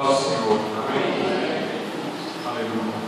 Senhor. Amém. Aleluia.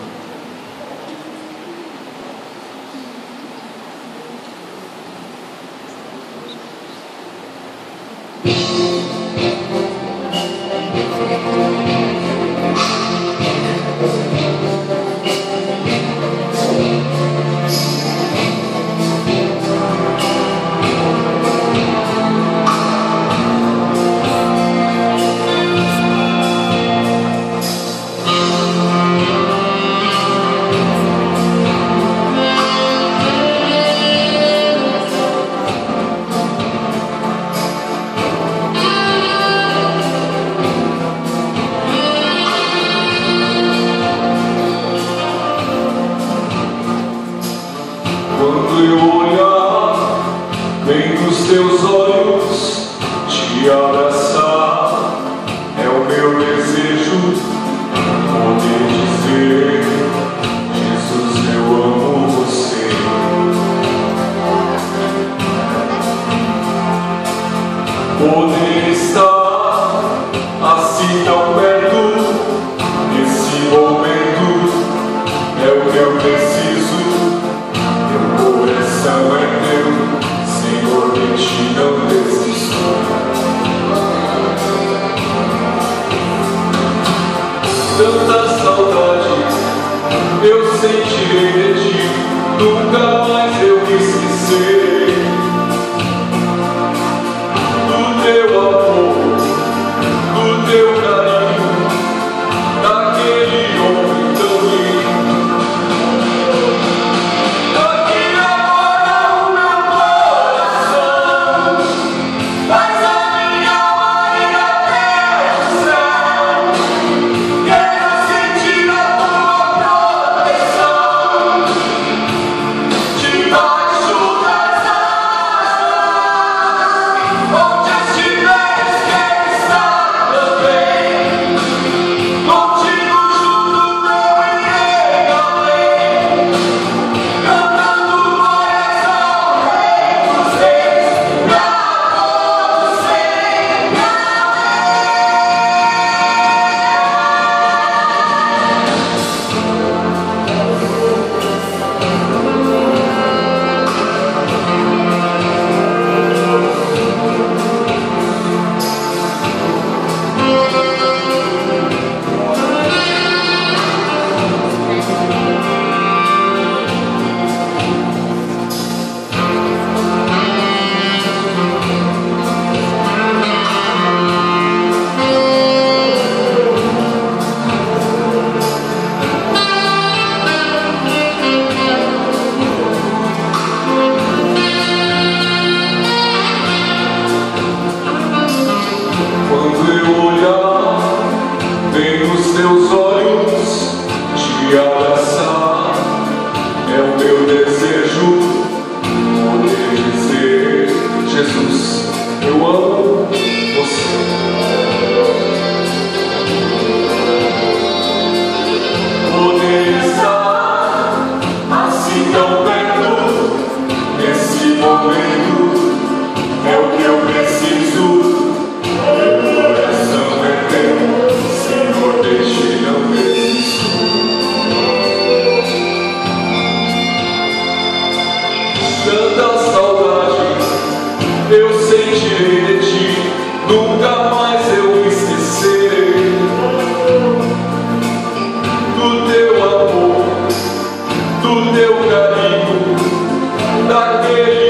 teu olhar, vem nos teus olhos, te abraçar. Deus, sei. meu carinho daquele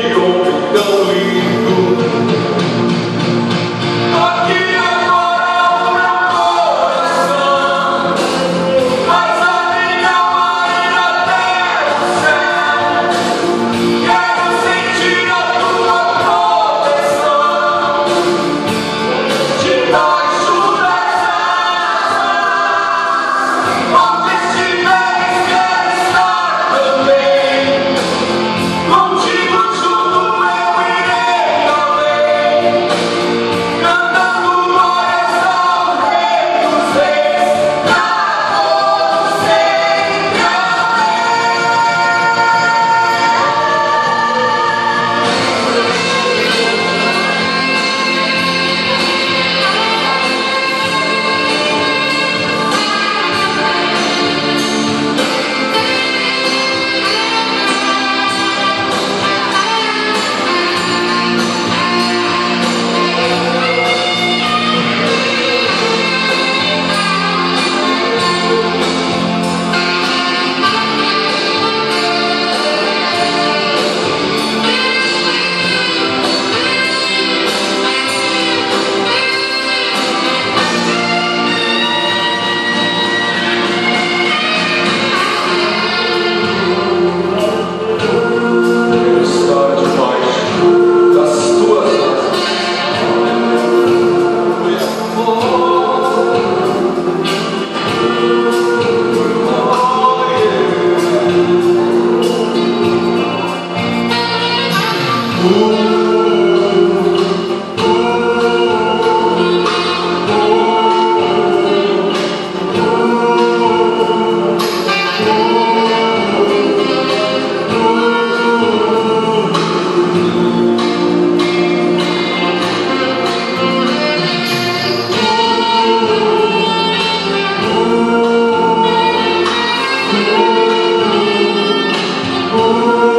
Oh.